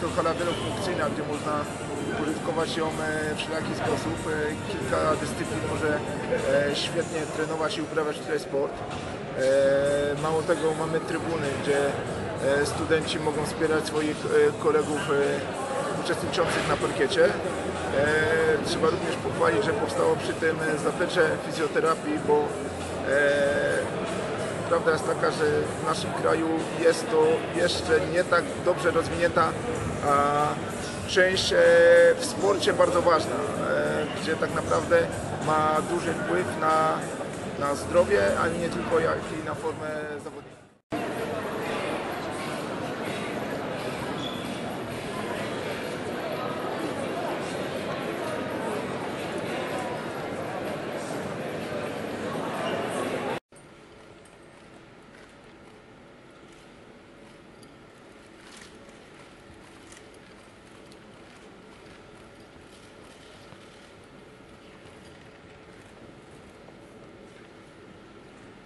to hala wielofunkcyjna, gdzie można użytkować ją e, w wszelaki sposób. E, Kilka dyscyplin może e, świetnie trenować i uprawiać tutaj sport. Mało tego mamy trybuny, gdzie studenci mogą wspierać swoich kolegów uczestniczących na parkiecie. Trzeba również pochwalić, że powstało przy tym zaplecze fizjoterapii, bo Prawda jest taka, że w naszym kraju jest to jeszcze nie tak dobrze rozwinięta część e, w sporcie bardzo ważna, e, gdzie tak naprawdę ma duży wpływ na, na zdrowie, ale nie tylko, jak i na formę zawodnika.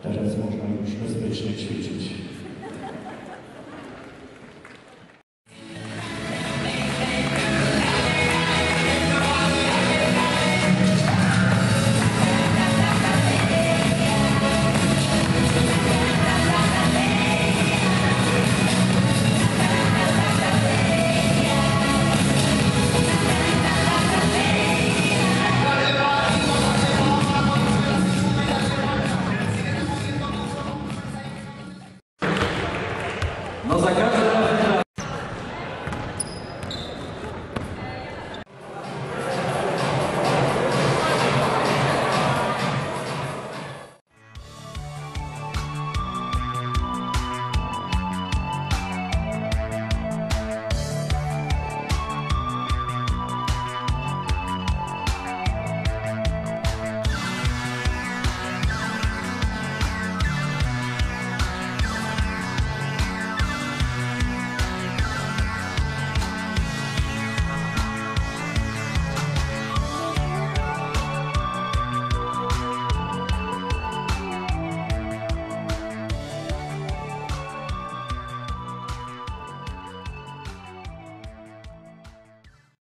Teraz można już bezpiecznie ćwiczyć. Nossa casa é